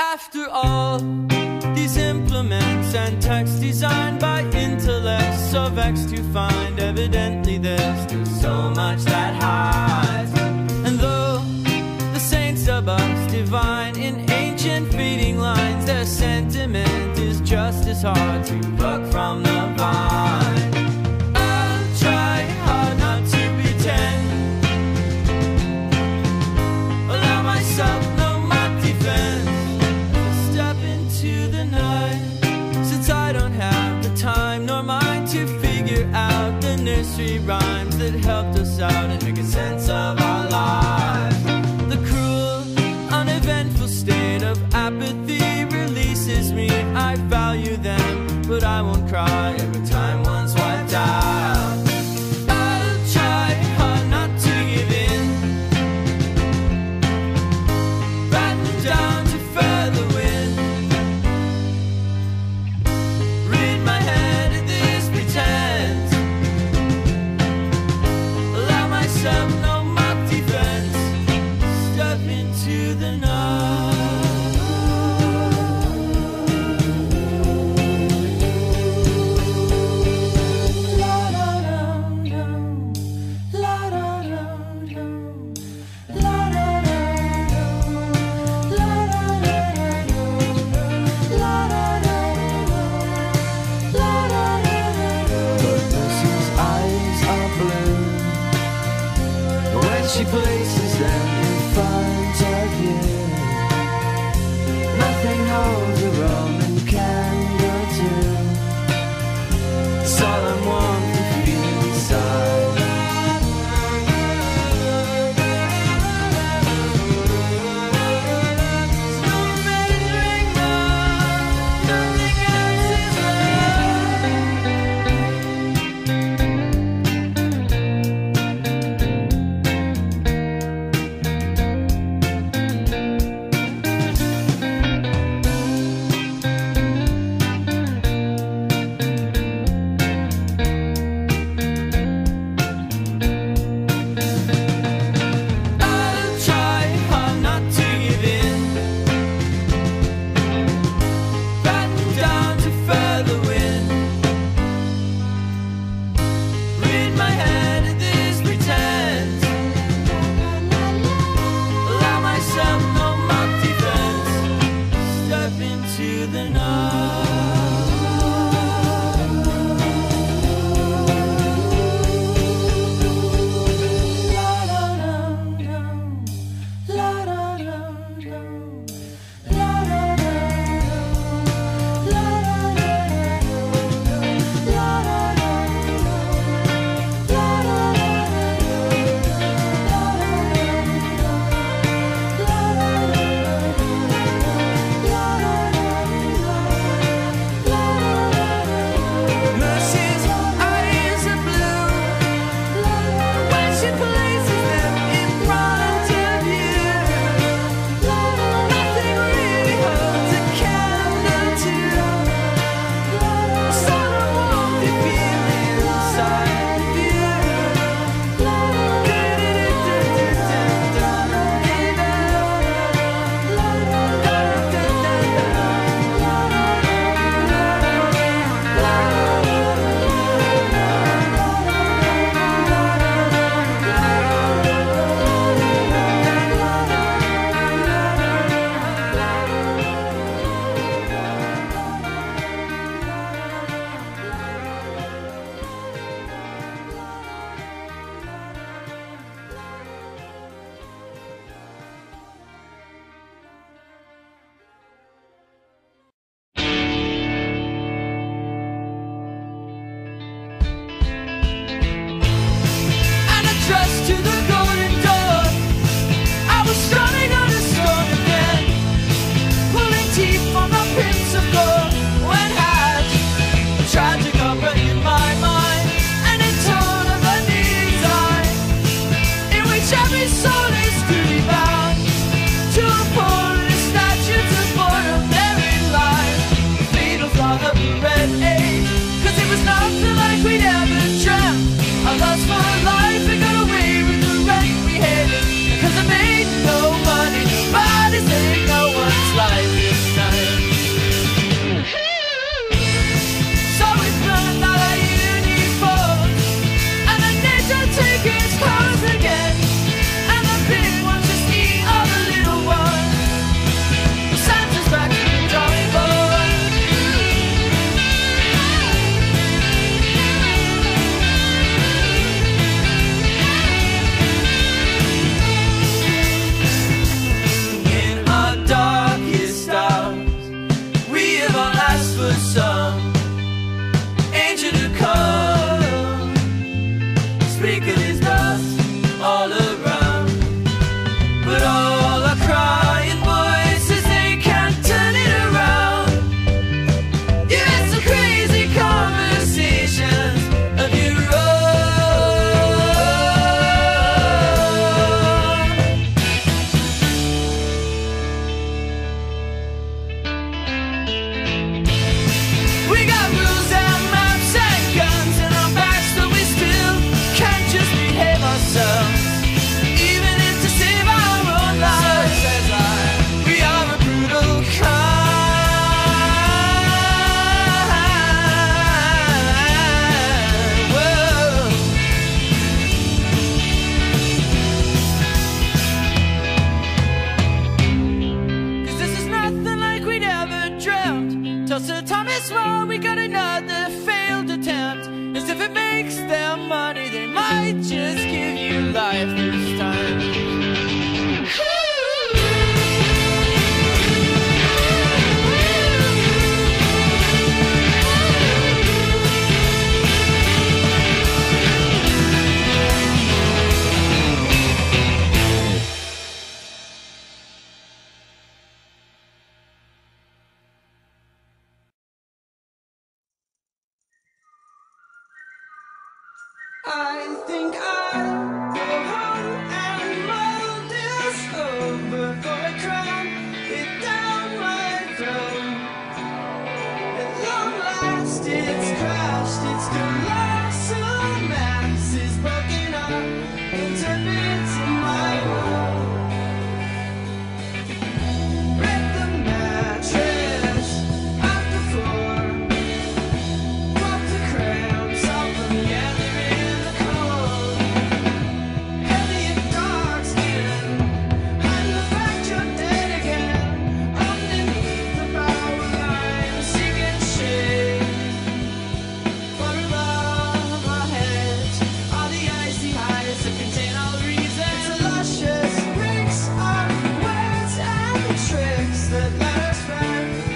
After all, these implements and texts designed by intellects so vexed to find evidently there's still so much that hides. And though the saints above divine in ancient feeding lines, their sentiment is just as hard to pluck from the vine. I don't have the time nor mind to figure out the nursery rhymes that helped us out and make a sense of our lives. The cruel, uneventful state of apathy releases me. I value them, but I won't cry principle. life tricks that let us.